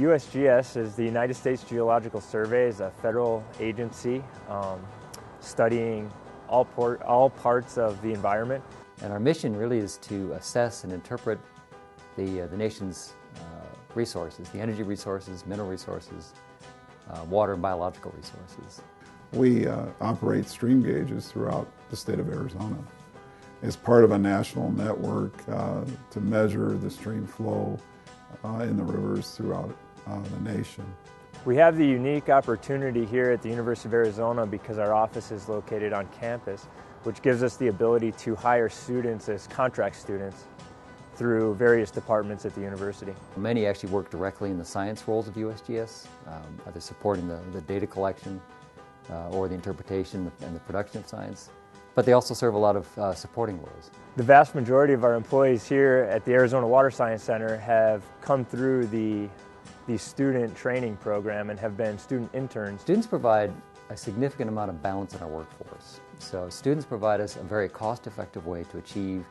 USGS is the United States Geological Survey, is a federal agency um, studying all, port, all parts of the environment. And our mission really is to assess and interpret the, uh, the nation's uh, resources, the energy resources, mineral resources, uh, water and biological resources. We uh, operate stream gauges throughout the state of Arizona. It's part of a national network uh, to measure the stream flow in the rivers throughout uh, the nation. We have the unique opportunity here at the University of Arizona because our office is located on campus, which gives us the ability to hire students as contract students through various departments at the university. Many actually work directly in the science roles of USGS, um, either supporting the, the data collection uh, or the interpretation and the production of science but they also serve a lot of uh, supporting roles. The vast majority of our employees here at the Arizona Water Science Center have come through the, the student training program and have been student interns. Students provide a significant amount of balance in our workforce. So students provide us a very cost-effective way to achieve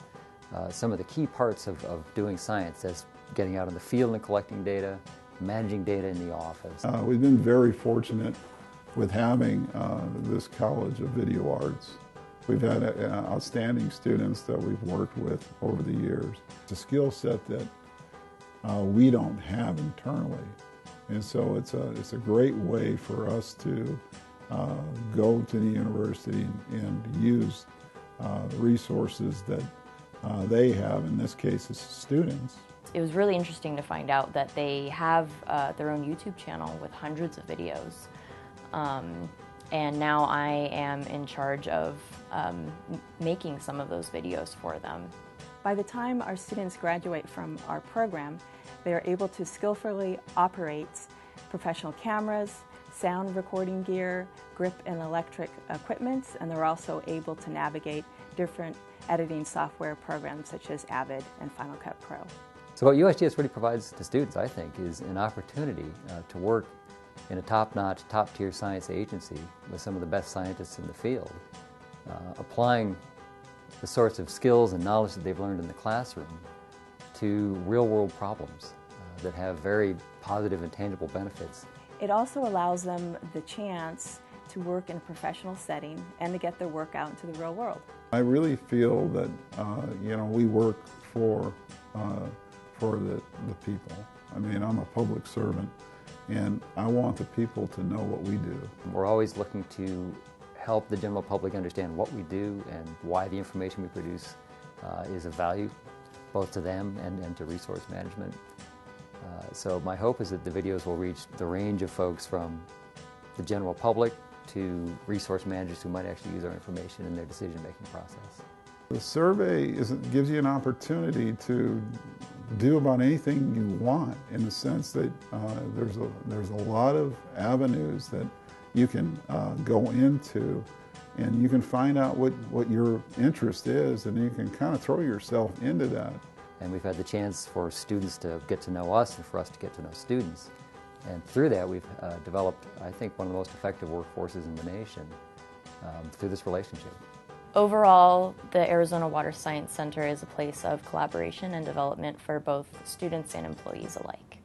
uh, some of the key parts of, of doing science as getting out in the field and collecting data, managing data in the office. Uh, we've been very fortunate with having uh, this College of Video Arts. We've had uh, outstanding students that we've worked with over the years. It's a skill set that uh, we don't have internally. And so it's a, it's a great way for us to uh, go to the university and use uh, resources that uh, they have, in this case, as students. It was really interesting to find out that they have uh, their own YouTube channel with hundreds of videos. Um, and now I am in charge of um, making some of those videos for them. By the time our students graduate from our program, they are able to skillfully operate professional cameras, sound recording gear, grip and electric equipment, and they're also able to navigate different editing software programs such as Avid and Final Cut Pro. So what USGS really provides to students, I think, is an opportunity uh, to work in a top-notch, top-tier science agency with some of the best scientists in the field, uh, applying the sorts of skills and knowledge that they've learned in the classroom to real-world problems uh, that have very positive and tangible benefits. It also allows them the chance to work in a professional setting and to get their work out into the real world. I really feel that, uh, you know, we work for, uh, for the, the people. I mean, I'm a public servant. And I want the people to know what we do. We're always looking to help the general public understand what we do and why the information we produce uh, is of value, both to them and, and to resource management. Uh, so my hope is that the videos will reach the range of folks from the general public to resource managers who might actually use our information in their decision-making process. The survey is, gives you an opportunity to do about anything you want in the sense that uh, there's, a, there's a lot of avenues that you can uh, go into and you can find out what, what your interest is and you can kind of throw yourself into that. And we've had the chance for students to get to know us and for us to get to know students. And through that we've uh, developed, I think, one of the most effective workforces in the nation um, through this relationship. Overall, the Arizona Water Science Center is a place of collaboration and development for both students and employees alike.